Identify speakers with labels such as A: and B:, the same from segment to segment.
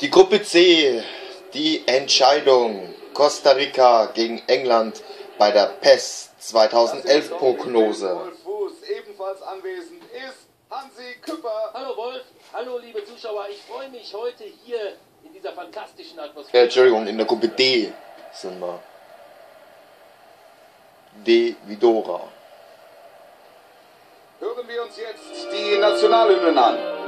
A: Die Gruppe C, die Entscheidung Costa Rica gegen England bei der PES 2011 Prognose.
B: Fuß ebenfalls anwesend ist Hansi Küpper.
C: Hallo Wolf, hallo liebe Zuschauer, ich freue mich heute hier in dieser fantastischen Atmosphäre.
A: Äh, Entschuldigung, in der Gruppe D sind wir. D wie Dora.
B: Hören wir uns jetzt die Nationalhymnen an.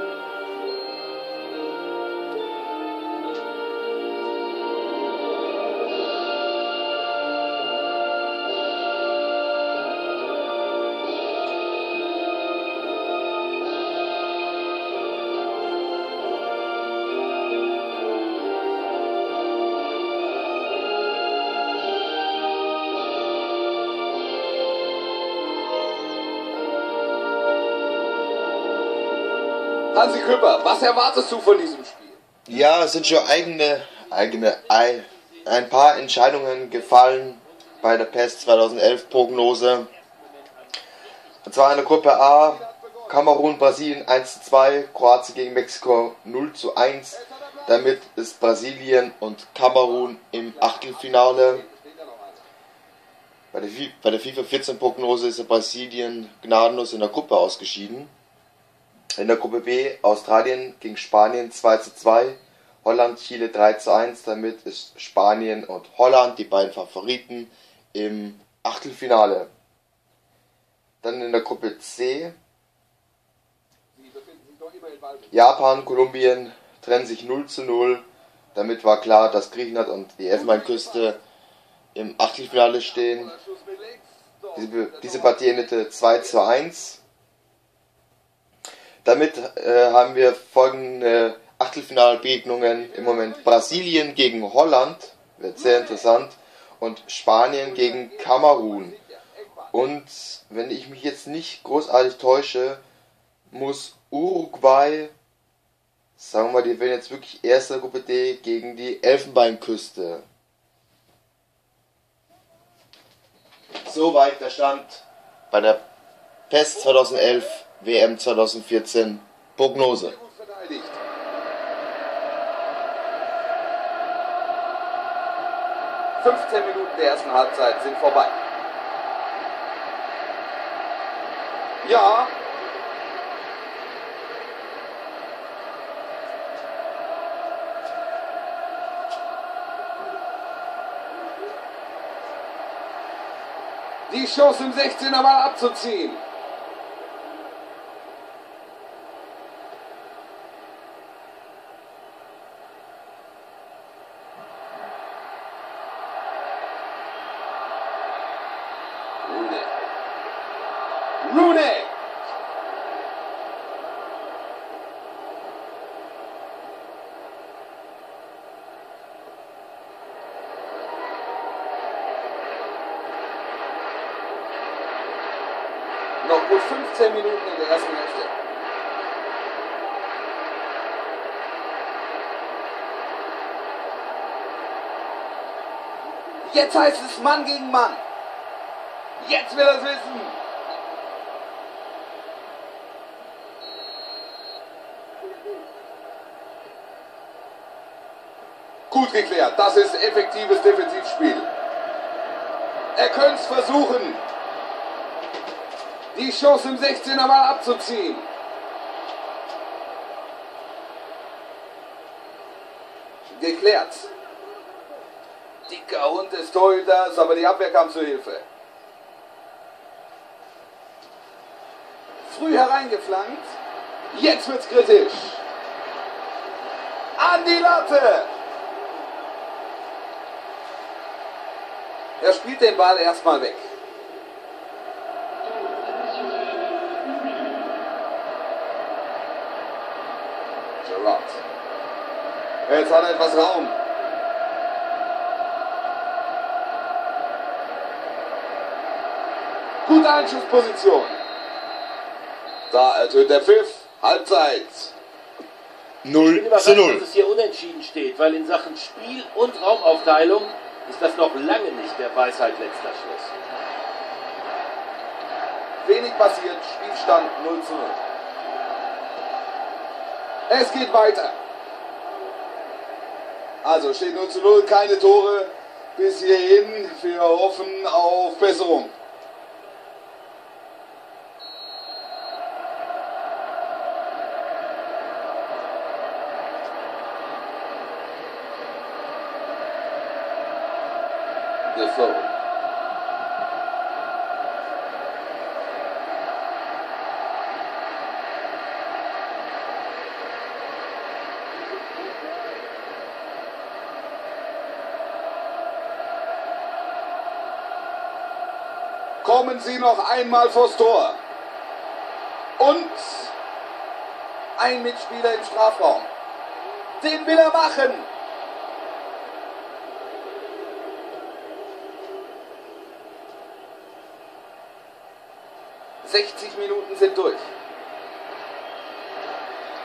B: Hansi Küpper, was erwartest du von diesem Spiel?
A: Ja, es sind schon eigene, eigene, ein, paar Entscheidungen gefallen bei der PES 2011 Prognose. Und zwar in der Gruppe A, Kamerun, Brasilien 1 zu 2, Kroatien gegen Mexiko 0 zu 1. Damit ist Brasilien und Kamerun im Achtelfinale. Bei der, FIFA 14 Prognose ist Brasilien gnadenlos in der Gruppe ausgeschieden. In der Gruppe B Australien gegen Spanien 2 zu 2, Holland, Chile 3 zu 1. Damit ist Spanien und Holland die beiden Favoriten im Achtelfinale. Dann in der Gruppe C Japan, Kolumbien trennen sich 0 zu 0. Damit war klar, dass Griechenland und die Elfenbeinküste im Achtelfinale stehen. Diese, diese Partie endete 2 zu 1. Damit äh, haben wir folgende Achtelfinalbegegnungen im Moment. Brasilien gegen Holland, wird sehr interessant. Und Spanien gegen Kamerun. Und wenn ich mich jetzt nicht großartig täusche, muss Uruguay, sagen wir mal, die werden jetzt wirklich erster Gruppe D gegen die Elfenbeinküste. Soweit der Stand bei der PES 2011, WM 2014, Prognose.
B: Fünfzehn Minuten der ersten Halbzeit sind vorbei. Ja. Die Chance im 16er mal abzuziehen. Noch gut 15 Minuten in der ersten Hälfte. Jetzt heißt es Mann gegen Mann. Jetzt will er es wissen. Gut geklärt. Das ist effektives Defensivspiel. Er könnte es versuchen, die Chance im 16er mal abzuziehen. Geklärt. Dicker Hund des Torhüters, aber die Abwehr kam zur Hilfe. Früh hereingeflankt. Jetzt wird's kritisch. An die Latte. Er spielt den Ball erstmal weg. Gerard. Jetzt hat er etwas Raum. Gute Einschussposition. Da ertönt der Pfiff. Halbzeit.
A: 0
C: Ich bin
A: zu
C: überrascht,
A: 0.
C: dass es hier unentschieden steht, weil in Sachen Spiel und Raumaufteilung ist das noch lange nicht der Weisheit letzter Schluss.
B: Wenig passiert. Spielstand 0 zu 0. Es geht weiter. Also steht 0 zu 0, keine Tore bis hierhin. Wir hoffen auf Besserung. Kommen Sie noch einmal vors Tor. Und ein Mitspieler im Strafraum. Den will er machen. Sechzig Minuten sind durch.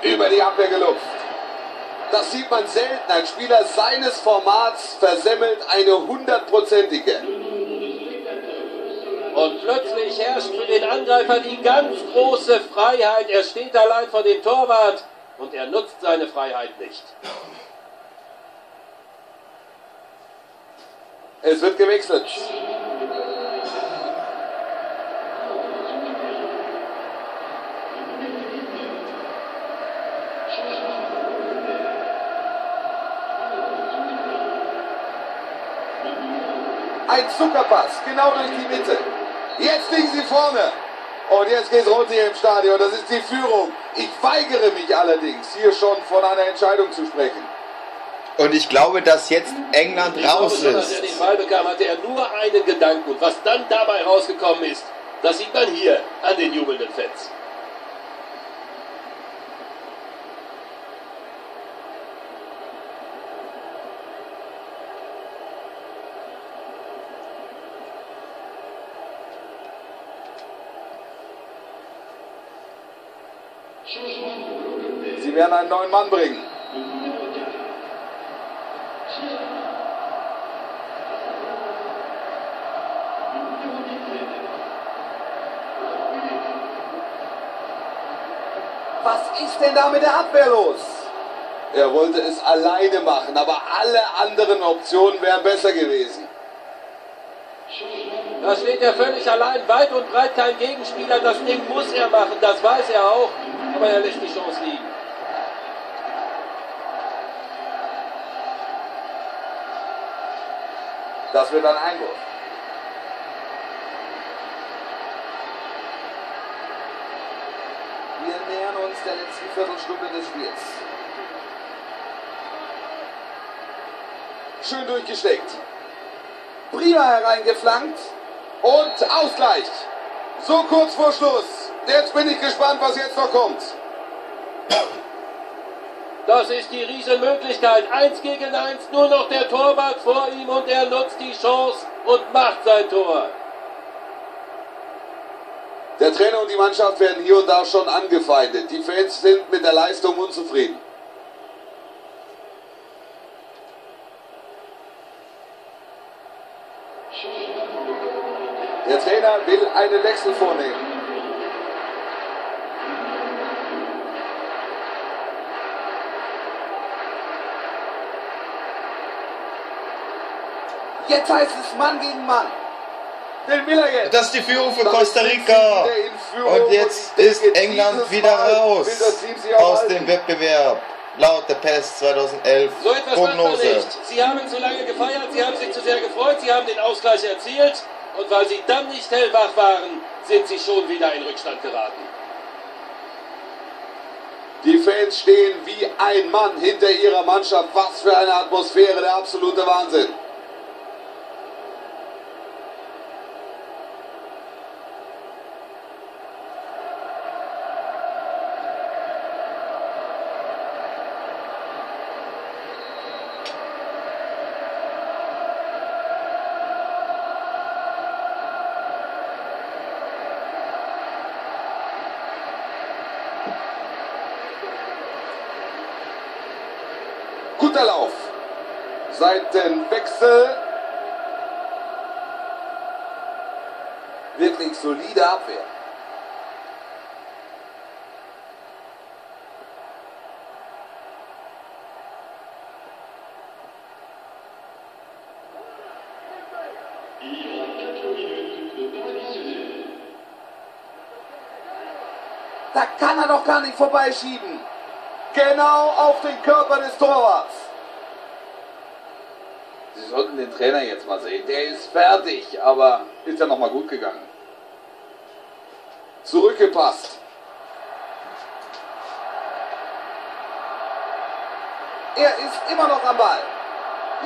B: Über die Abwehr gelupft. Das sieht man selten. Ein Spieler seines Formats versemmelt eine hundertprozentige.
C: Und plötzlich herrscht für den Angreifer die ganz große Freiheit. Er steht allein vor dem Torwart und er nutzt seine Freiheit nicht.
B: Es wird gewechselt. Ein Zuckerpass, genau durch die Mitte. Jetzt liegen sie vorne. Und jetzt geht's rund hier im Stadion. Das ist die Führung. Ich weigere mich allerdings, hier schon von einer Entscheidung zu sprechen.
A: Und ich glaube, dass jetzt England
C: Ich glaube
A: raus
C: schon, als er
A: ist.
C: den Ball bekam, hatte er nur einen Gedanken. Und was dann dabei rausgekommen ist, das sieht man hier an den jubelnden Fans.
B: Sie werden einen neuen Mann bringen. Was ist denn da mit der Abwehr los? Er wollte es alleine machen, aber alle anderen Optionen wären besser gewesen.
C: Da steht er völlig allein, weit und breit kein Gegenspieler. Das Ding muss er machen, das weiß er auch. Aber er lässt die Chance liegen.
B: Das wird ein Einwurf. Wir nähern uns der letzten Viertelstunde des Spiels. Schön durchgesteckt. Prima hereingeflankt. Und Ausgleich. So kurz vor Schluss. Jetzt bin ich gespannt, was jetzt noch kommt.
C: Das ist die Riesenmöglichkeit. Eins gegen eins, nur noch der Torwart vor ihm und er nutzt die Chance und macht sein Tor.
B: Der Trainer und die Mannschaft werden hier und da schon angefeindet. Die Fans sind mit der Leistung unzufrieden. Der Trainer will einen Wechsel vornehmen. Jetzt heißt es Mann gegen Mann. Den will er jetzt.
A: Das ist die Führung für Costa Rica.
B: wieder in Führung
A: Und jetzt ist England wieder
B: Mal
A: raus aus dem Wettbewerb. Laut der PES 2011
C: So etwas macht man
A: Prognose.
C: nicht. Sie haben zu lange gefeiert, sie haben sich zu sehr gefreut, sie haben den Ausgleich erzielt und weil sie dann nicht hellwach waren, sind sie schon wieder in Rückstand geraten.
B: Die Fans stehen wie ein Mann hinter ihrer Mannschaft. Was für eine Atmosphäre, der absolute Wahnsinn. Seitenwechsel. Wirklich solide Abwehr. Da kann er doch gar nicht vorbeischieben. Genau auf den Körper des Torwarts.
D: Sie sollten den Trainer jetzt mal sehen. Der ist fertig, aber ist ja nochmal gut gegangen.
B: Zurückgepasst. Er ist immer noch am Ball.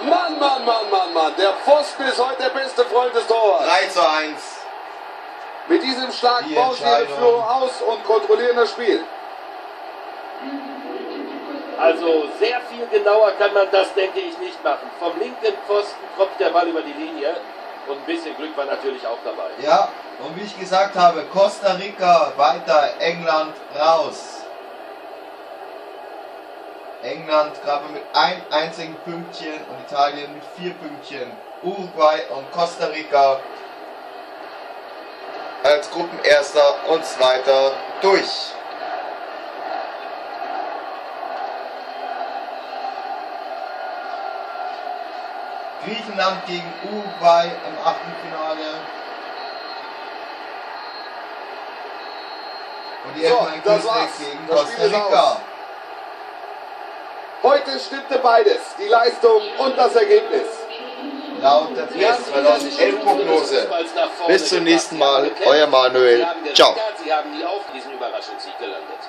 B: Mann, Mann, Mann, Mann, Mann. Der Pfosten ist heute der beste Freund des Torwarts.
A: 3 zu 1.
B: Mit diesem Schlag
A: Die
B: bauen sie
A: Entscheidung.
B: Führung aus und kontrollieren das Spiel.
C: Also sehr viel genauer kann man das, denke ich, nicht machen. Vom linken Pfosten tropft der Ball über die Linie und ein bisschen Glück war natürlich auch dabei.
A: Ja, und wie ich gesagt habe, Costa Rica weiter, England raus. England gerade mit einem einzigen Pünktchen und Italien mit vier Pünktchen. Uruguay und Costa Rica als Gruppenerster und Zweiter durch. Griechenland gegen Uruguay im Achtelfinale. Und die
B: So, war's.
A: gegen
B: Das
A: Costa Rica.
B: aus. Heute stimmte beides, die Leistung und das Ergebnis.
A: Laut der PS
C: die ganze
A: 2011
C: Stimmung des
A: Prognose. Bis zum nächsten Mal, euer Manuel. Ciao.
C: Sie haben nie auf diesen Überraschungssieg gelandet.